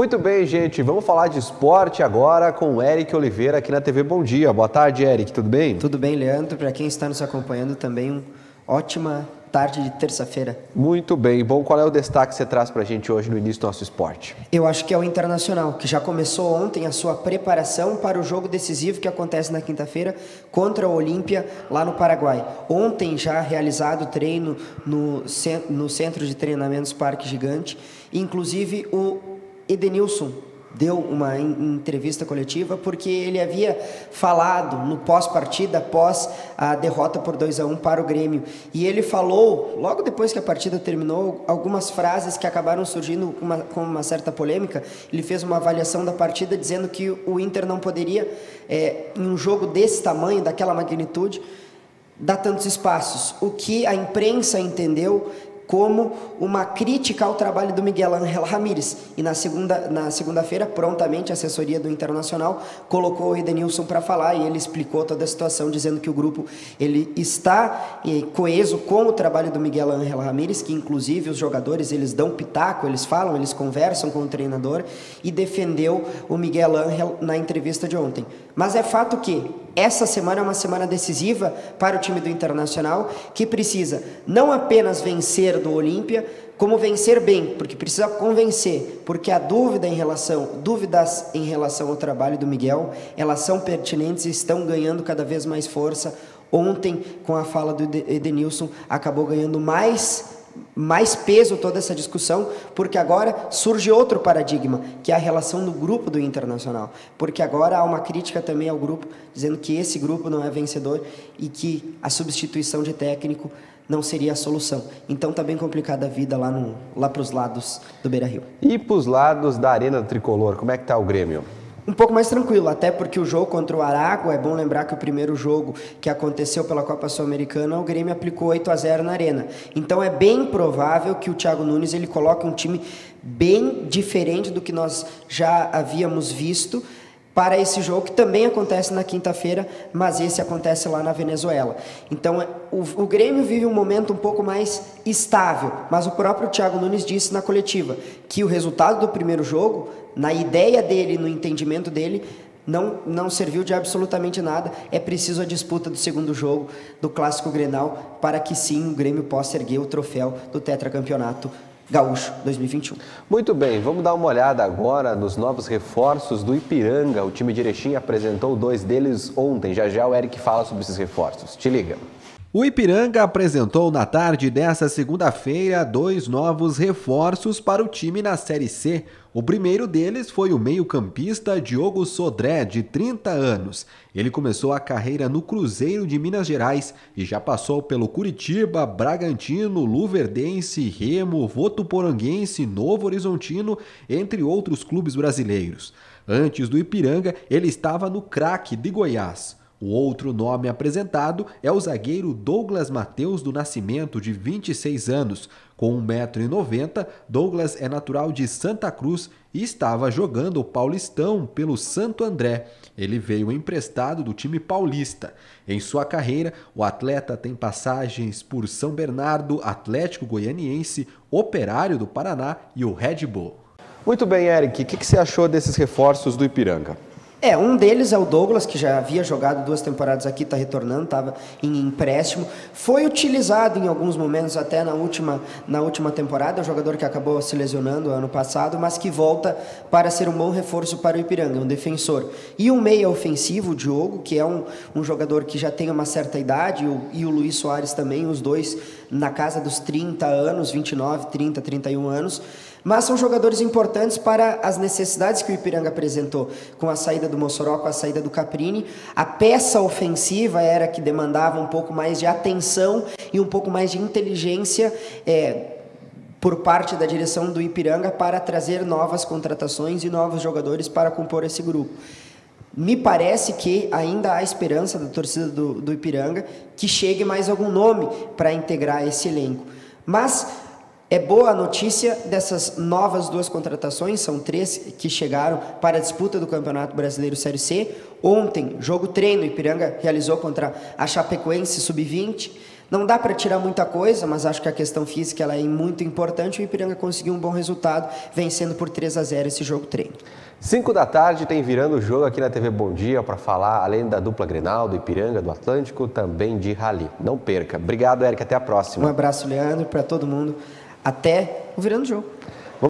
Muito bem, gente. Vamos falar de esporte agora com o Eric Oliveira aqui na TV Bom Dia. Boa tarde, Eric. Tudo bem? Tudo bem, Leandro. Para quem está nos acompanhando também, uma ótima tarde de terça-feira. Muito bem. Bom, qual é o destaque que você traz para a gente hoje no início do nosso esporte? Eu acho que é o Internacional, que já começou ontem a sua preparação para o jogo decisivo que acontece na quinta-feira contra o Olímpia, lá no Paraguai. Ontem já realizado treino no, no Centro de Treinamentos Parque Gigante, inclusive o Edenilson, deu uma entrevista coletiva porque ele havia falado no pós-partida, após a derrota por 2 a 1 para o Grêmio. E ele falou, logo depois que a partida terminou, algumas frases que acabaram surgindo com uma, com uma certa polêmica. Ele fez uma avaliação da partida dizendo que o Inter não poderia, é, em um jogo desse tamanho, daquela magnitude, dar tantos espaços. O que a imprensa entendeu como uma crítica ao trabalho do Miguel Ángel Ramírez. E na segunda na segunda-feira, prontamente, a assessoria do Internacional colocou o Edenilson para falar e ele explicou toda a situação, dizendo que o grupo ele está eh, coeso com o trabalho do Miguel Ángel Ramírez, que inclusive os jogadores eles dão pitaco, eles falam, eles conversam com o treinador e defendeu o Miguel Ángel na entrevista de ontem. Mas é fato que essa semana é uma semana decisiva para o time do Internacional, que precisa não apenas vencer do Olímpia, como vencer bem, porque precisa convencer, porque a dúvida em relação, dúvidas em relação ao trabalho do Miguel, elas são pertinentes e estão ganhando cada vez mais força. Ontem, com a fala do Edenilson, acabou ganhando mais mais peso toda essa discussão, porque agora surge outro paradigma, que é a relação do grupo do Internacional. Porque agora há uma crítica também ao grupo, dizendo que esse grupo não é vencedor e que a substituição de técnico não seria a solução. Então está bem complicada a vida lá, no, lá para os lados do Beira-Rio. E para os lados da Arena Tricolor, como é que está o Grêmio? Um pouco mais tranquilo, até porque o jogo contra o Aragua, é bom lembrar que o primeiro jogo que aconteceu pela Copa Sul-Americana, o Grêmio aplicou 8 a 0 na Arena. Então é bem provável que o Thiago Nunes ele coloque um time bem diferente do que nós já havíamos visto para esse jogo que também acontece na quinta-feira, mas esse acontece lá na Venezuela. Então, o, o, Grêmio vive um momento um pouco mais estável, mas o próprio Thiago Nunes disse na coletiva que o resultado do primeiro jogo, na ideia dele, no entendimento dele, não, não serviu de absolutamente nada. É preciso a disputa do segundo jogo do Clássico Grenal para que sim o Grêmio possa erguer o troféu do tetracampeonato Gaúcho 2021. Muito bem, vamos dar uma olhada agora nos novos reforços do Ipiranga. O time de Erechim apresentou dois deles ontem. Já já o Eric fala sobre esses reforços. Te liga. O Ipiranga apresentou na tarde desta segunda-feira dois novos reforços para o time na Série C. O primeiro deles foi o meio-campista Diogo Sodré, de 30 anos. Ele começou a carreira no Cruzeiro de Minas Gerais e já passou pelo Curitiba, Bragantino, Luverdense, Remo, Votuporanguense, Novo Horizontino, entre outros clubes brasileiros. Antes do Ipiranga, ele estava no craque de Goiás. O outro nome apresentado é o zagueiro Douglas Mateus do Nascimento, de 26 anos. Com 1,90m, Douglas é natural de Santa Cruz e estava jogando o Paulistão pelo Santo André. Ele veio emprestado do time paulista. Em sua carreira, o atleta tem passagens por São Bernardo, Atlético Goianiense, Operário do Paraná e o Red Bull. Muito bem, Eric, o que, que você achou desses reforços do Ipiranga? É, um deles é o Douglas, que já havia jogado duas temporadas aqui, está retornando, estava em empréstimo. Foi utilizado em alguns momentos, até na última, na última temporada, um jogador que acabou se lesionando ano passado, mas que volta para ser um bom reforço para o Ipiranga, um defensor. E um meia ofensivo, o Diogo, que é um, um jogador que já tem uma certa idade, o, e o Luiz Soares também, os dois na casa dos 30 anos, 29, 30, 31 anos mas são jogadores importantes para as necessidades que o Ipiranga apresentou, com a saída do Mossoró, com a saída do Caprini. A peça ofensiva era que demandava um pouco mais de atenção e um pouco mais de inteligência. É, por parte da direção do Ipiranga para trazer novas contratações e novos jogadores para compor esse grupo. Me parece que ainda há esperança da torcida do, do Ipiranga que chegue mais algum nome para integrar esse elenco. Mas é boa a notícia dessas novas duas contratações, são três que chegaram para a disputa do Campeonato Brasileiro Série C. Ontem, jogo treino, Ipiranga realizou contra a Chapecoense Sub-20. Não dá para tirar muita coisa, mas acho que a questão física ela é muito importante. O Ipiranga conseguiu um bom resultado, vencendo por 3 a 0 esse jogo treino. 5 da tarde tem virando o jogo aqui na TV Bom Dia para falar, além da dupla Grenal, do Ipiranga, do Atlântico, também de Rally. Não perca. Obrigado, Eric. Até a próxima. Um abraço, Leandro, para todo mundo. Até o virando jogo.